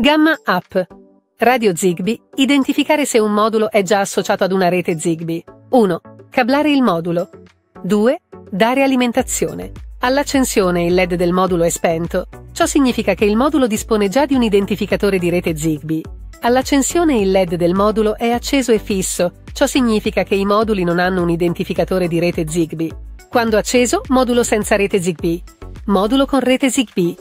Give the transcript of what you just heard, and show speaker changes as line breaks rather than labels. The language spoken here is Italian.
Gamma App. Radio Zigbee. Identificare se un modulo è già associato ad una rete Zigbee. 1. Cablare il modulo. 2. Dare alimentazione. All'accensione il LED del modulo è spento. Ciò significa che il modulo dispone già di un identificatore di rete Zigbee. All'accensione il LED del modulo è acceso e fisso. Ciò significa che i moduli non hanno un identificatore di rete Zigbee. Quando acceso, modulo senza rete Zigbee. Modulo con rete Zigbee.